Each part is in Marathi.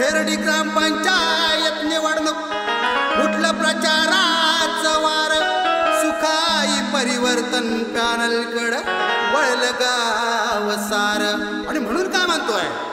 खेरडी ग्रामपंचायत निवडणूक. कुठलं प्रचाराच वार. सुखाई परिवर्तन पॅनलकड. वळलं गाव सार. आणि म्हणून काय म्हणतोय?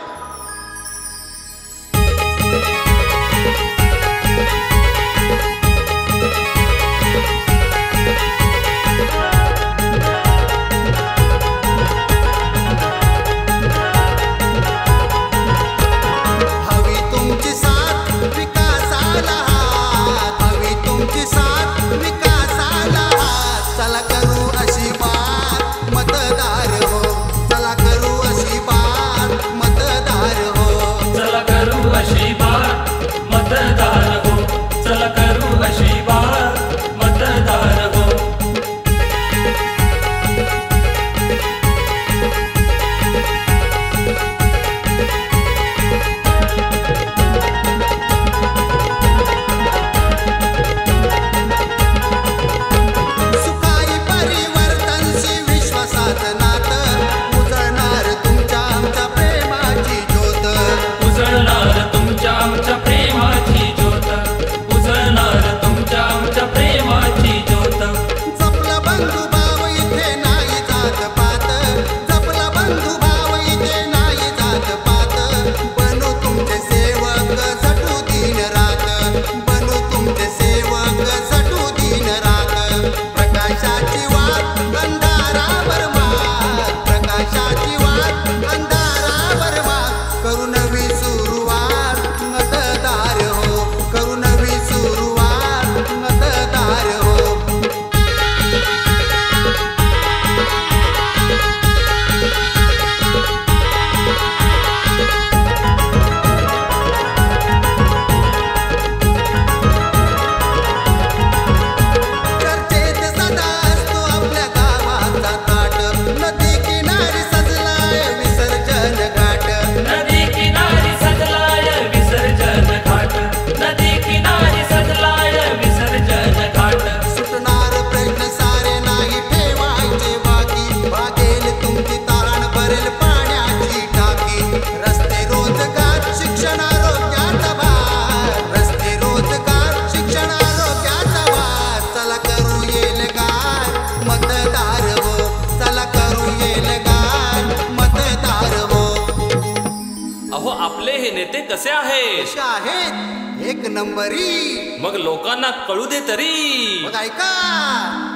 हे नेते कसे आहेत? कशा आहेत? एक नंबरी. मग लोकांना कळू दे तरी. मग ऐका.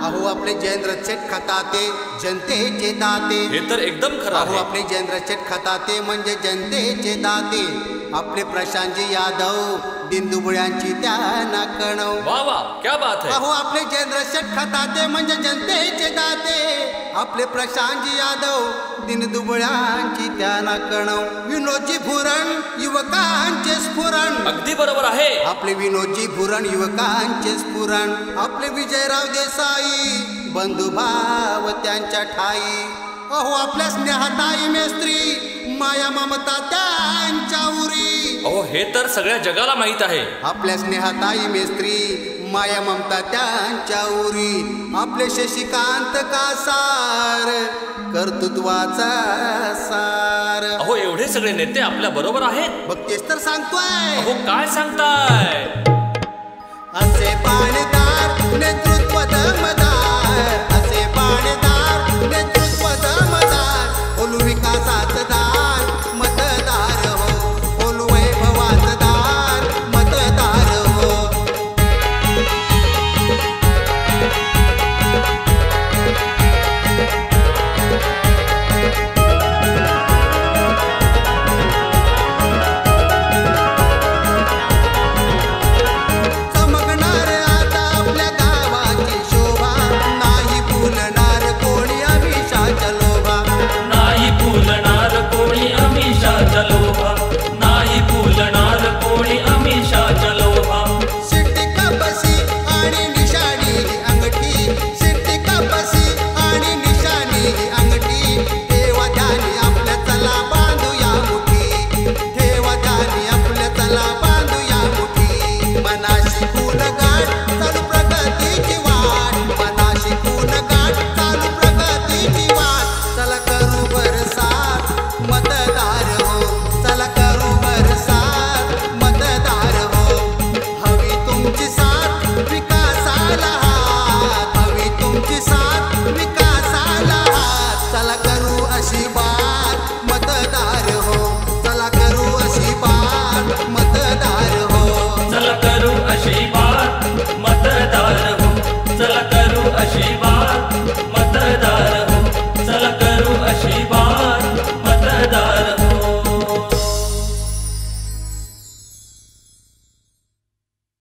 अहो आपले जयेंद्र शेठ खताते जनतेचे दाते हे तर एकदम खरं अहो आहे. आपले जयेंद्र शेठ खताते म्हणजे जनतेचे दाते आपले प्रशांतजी यादव दिनदुबळ्यांची त्यांना कणव. वा वा क्या बात है. अहो आपले जयेंद्र शेठ खताते म्हणजे जनतेचे दाते. आपले प्रशांतजी यादव दिनदुबळ्यांची त्यांना कणव. विनोदजी भुरण युवकांचे स्फुरण. अगदी बरोबर आहे. आपले विनोदजी भुरण युवकांचे स्फुरण. आपले विजयराव देसाई बंधुभाव त्यांच्या ठाई. अहो आपल्या स्नेहाताई मेस्त्री माया ममता त्यांच्या उरी. ओ हे तर सगळ्या जगाला माहीत आहे. आपल्या स्नेहा ताई मेस्त्री माया ममता त्यांच्या उरी. आपले शशिकांत का सार? कर्तृत्वाचा सार. अहो एवढे सगळे नेते आपल्या बरोबर आहेत. मग तेच तर सांगतोय. हो काय सांगताय? असे पाणदार नेतृत्व दमदार असे पाणदार नेतृत्व दमदार बोलू विकासात